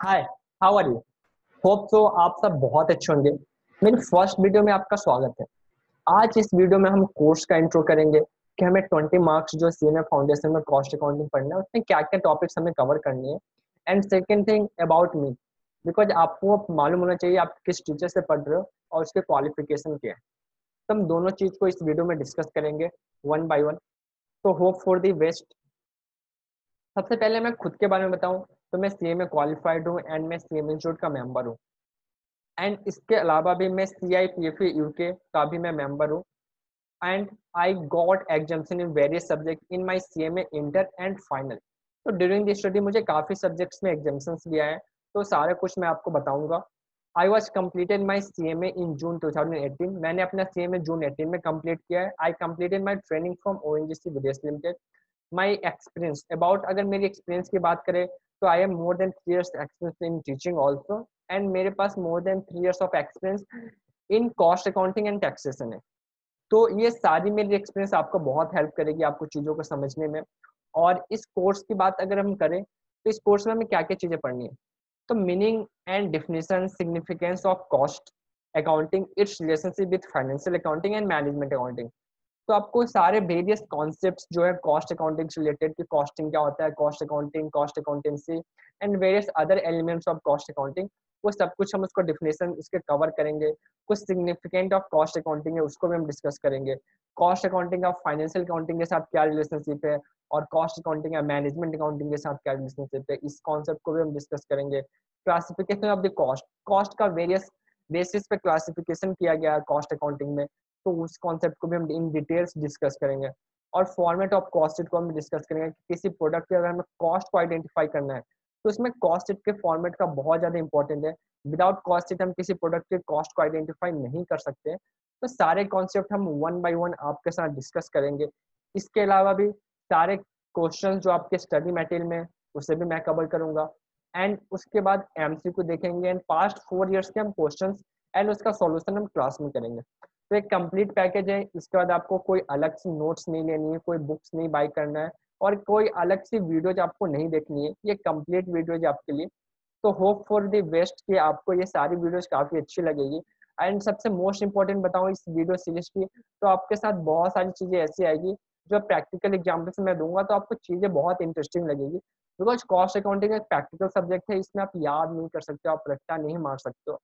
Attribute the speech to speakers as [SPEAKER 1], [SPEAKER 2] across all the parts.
[SPEAKER 1] Hi how are you hope so आप सब बहुत अच्छे होंगे। मेरी फ़र्स्ट वीडियो में आपका स्वागत है। आज इस वीडियो में हम कोर्स का इंट्रो करेंगे कि हमें 20 मार्क्स जो सीएमए फाउंडेशन में कॉस्ट अकाउंटिंग पढ़ना है, उसमें क्या क्या टॉपिक्स हमें कवर करनी है। And second thing about me because आपको मालूम होना चाहिए आप किस टीचर से पढ़ रहे हो और उसके क्वालिफिकेशन क्या है। तो हम दोनों चीज़ को इस वीडियो में डिस्कस करेंगे वन बाई वन तो होप फॉर दी बेस्ट सबसे पहले मैं खुद के बारे में बताऊँ। तो मैं सी में क्वालिफाइड हूँ एंड मैं सी एम इंस्टीट्यूट का मेंबर हूँ। एंड इसके अलावा भी मैं C I P F UK का भी मैं मेंबर हूँ। And I got examination in various subject in my C M A inter and final तो ड्यूरिंग द स्टडी मुझे काफ़ी सब्जेक्ट्स में एग्जामेशन भी आए तो सारा कुछ मैं आपको बताऊँगा। I was completed my C M A in June 2018 मैंने अपना सी एम ए जून 18 में कंप्लीट किया है। I completed my training from O N G C Videsh limited my experience about अगर मेरी एक्सपीरियंस की बात करें तो I am more than three years experience in teaching also and मेरे पास more than three years of experience in cost accounting and taxation है। तो ये सारी मेरी एक्सपीरियंस आपको बहुत हेल्प करेगी आपको चीज़ों को समझने में। और इस कोर्स की बात अगर हम करें तो इस कोर्स में हमें क्या क्या चीज़ें पढ़नी है? तो meaning and definition significance of cost accounting its relationship with financial accounting and management accounting तो आपको सारे वेरियस कॉन्सेप्ट जो है कॉस्ट अकाउंटिंग से रिलेटेड कि कॉस्टिंग क्या होता है cost accounting cost accountancy and various other elements of cost accounting वो सब कुछ हम उसको डिफिनेशन इसके कवर करेंगे। कुछ सिग्निफिकेंट ऑफ़ कॉस्ट अकाउंटिंग है, उसको भी हम डिस्कस करेंगे। Cost accounting of financial accounting के साथ क्या रिलेशनशिप है, और कॉस्ट अकाउंटिंग या मैनेजमेंट अकाउंटिंग के साथ क्या रिलेशनशिप है, इस कॉन्सेप्ट को भी हम डिस्कस करेंगे। Classification of the cost cost का वेरियस बेसिस पे क्लासिफिकेशन किया गया है कॉस्ट अकाउंटिंग में। तो उस कॉन्सेप्ट को भी हम इन डिटेल्स डिस्कस करेंगे। और फॉर्मेट ऑफ़ कॉस्ट को हम डिस्कस करेंगे कि किसी प्रोडक्ट के अगर हमें कॉस्ट को आइडेंटिफाई करना है तो उसमें कॉस्ट के फॉर्मेट का बहुत ज़्यादा इंपॉर्टेंट है। विदाउट कॉस्ट हम किसी प्रोडक्ट के कॉस्ट को आइडेंटिफाई नहीं कर सकते। तो सारे कॉन्सेप्ट हम वन बाई वन आपके साथ डिस्कस करेंगे। इसके अलावा भी सारे क्वेश्चन जो आपके स्टडी मटेरियल में उसे भी मैं कवर करूँगा। एंड उसके बाद एमसीक्यू देखेंगे। एंड पास्ट फोर इयर्स के हम क्वेश्चन एंड उसका सॉल्यूशन हम क्लास में करेंगे। तो एक कंप्लीट पैकेज है। इसके बाद आपको कोई अलग सी नोट्स नहीं लेनी है, कोई बुक्स नहीं बाई करना है और कोई अलग सी वीडियोज़ आपको नहीं देखनी है। ये कंप्लीट वीडियोज़ आपके लिए। तो होप फॉर द बेस्ट कि आपको ये सारी वीडियोज़ काफ़ी अच्छी लगेगी। एंड सबसे मोस्ट इंपॉर्टेंट बताऊँ इस वीडियो सीरीज़ की तो आपके साथ बहुत सारी चीज़ें ऐसी आएगी जो प्रैक्टिकल एग्ज़ाम्पल से मैं दूँगा तो आपको चीज़ें बहुत इंटरेस्टिंग लगेगी। बिकॉज़ कॉस्ट अकाउंटिंग एक प्रैक्टिकल सब्जेक्ट है, इसमें आप याद नहीं कर सकते, आप रट्टा नहीं मार सकते हो।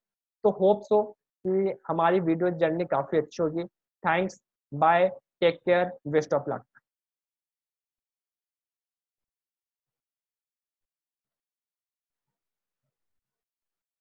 [SPEAKER 1] तो होप सो कि हमारी वीडियो जर्नी काफ़ी अच्छी होगी। Thanks. Bye. Take care. Best of luck.